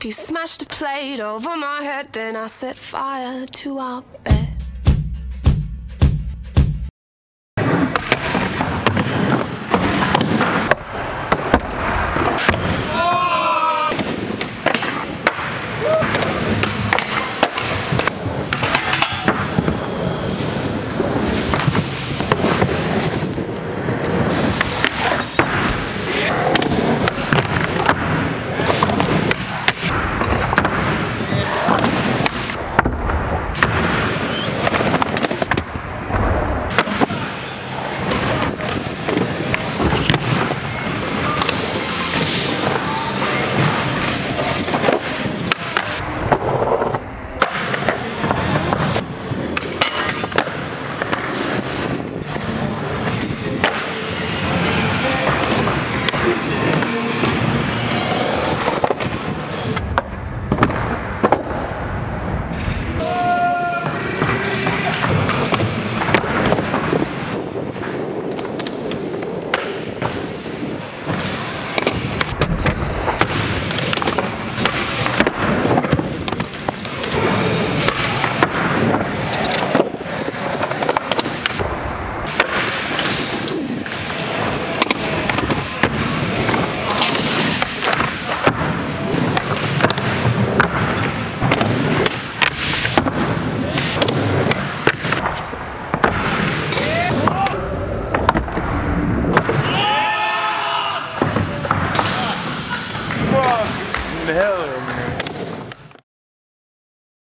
You smashed a plate over my head, then I set fire to our bed. hell.